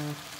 Bye.